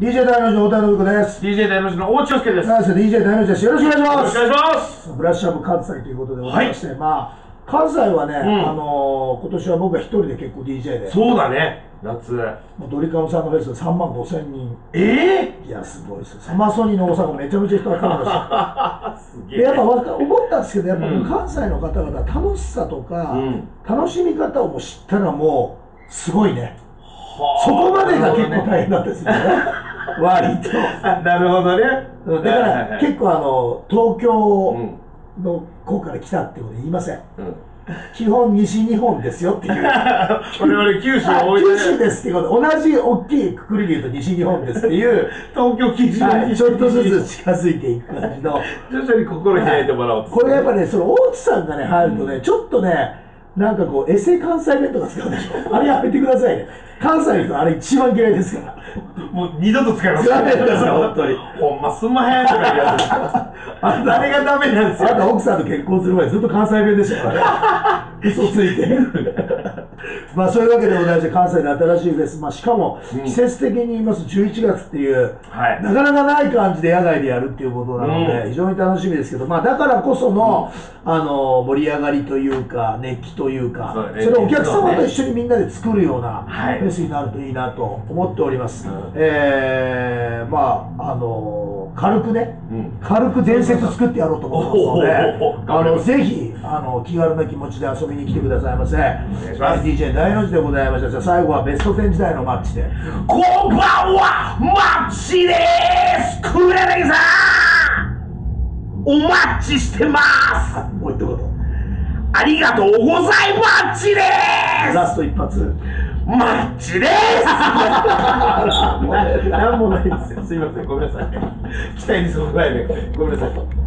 DJ 大の字の太田信子です。DJ 大の字の大地洋介です。なんですよ DJ 大の字ですよろしくお願いします。よろしくお願いします。ブラッシュアップ関西ということでございまして、まあ関西はね、ん。あのー今年は僕が一人で結構 DJ で。そうだね、夏。もうドリカムさんのフェス3万5千人。ええいやすごいですよ。サマソニの大阪めちゃめちゃ人集まるんです。よー、すげでやっぱわか思ったんですけどやっぱうん。関西の方々楽しさとか、うん。楽しみ方を知ったらもうすごいね。はあ。そこまでが結構大変だったですよね 割と。あなるほどね。だから結構あの東う京ん。の子から来たってこと言いません。うん。基本西日本ですよっていう。我々九州はいを置いて九州ですってこと。同じ大きいくくりで言うと西日本ですっていう、東京基準はい、にちょっとずつ近づいていく感じの。徐々に心開いてもらおうと。これやっぱねその大津さんがね入るとね、ちょっとねなんかこうエセ関西弁とか使うでしょ。あれやめてくださいね。関西の人あれ一番嫌いですから。もう二度と使います。使わないでください本当に。ほんますんまへんとか言うやつ。あれがダメなんですよ。あなた奥さんと結婚する前ずっと関西弁でしたからね。嘘ついてまあそういうわけでございまして関西の新しいフェス、まあ、しかもうん。季節的に言います11月っていうはい。なかなかない感じで野外でやるっていうことなので、うん。非常に楽しみですけど、まあ、だからこその,、あの盛り上がりというか熱気というかそれをお客様と一緒にみんなで作るようなはい。フェスになるといいなと思っております、うん。えーまああの軽くねうん。軽く伝説作ってやろうと思ってますのであのぜひあの気軽な気持ちで遊びに来てくださいませ。お願いします。DJ 大の字でございました。じゃあ最後はベスト10時代のマッチで。こんばんは、マッチでーす。クレレイさん。お待ちしてます。もう一言。ありがとうございマッチでーラスト一発。すマッチでーす なんもないですよ。すいません、ごめんなさい。期待にそぐらいで、ごめんなさい。